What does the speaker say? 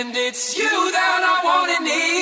And it's you that I wanna need.